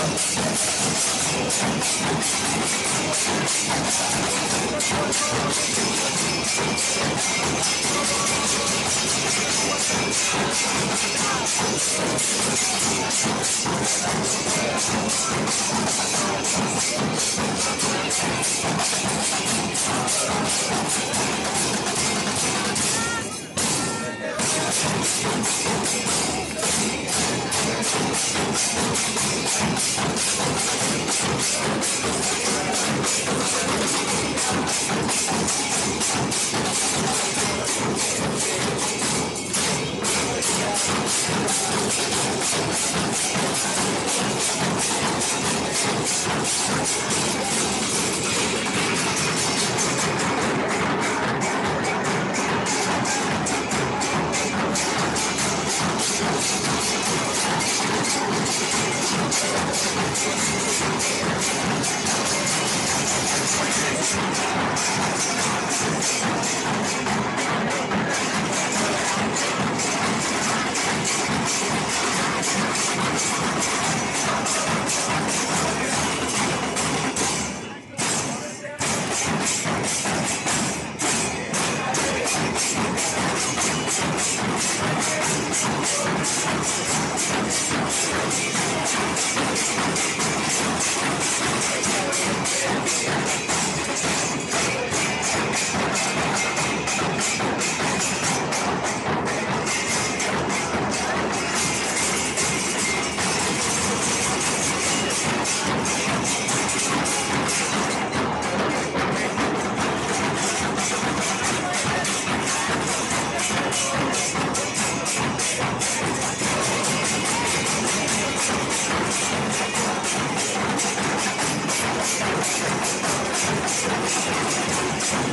I'm sorry. Thank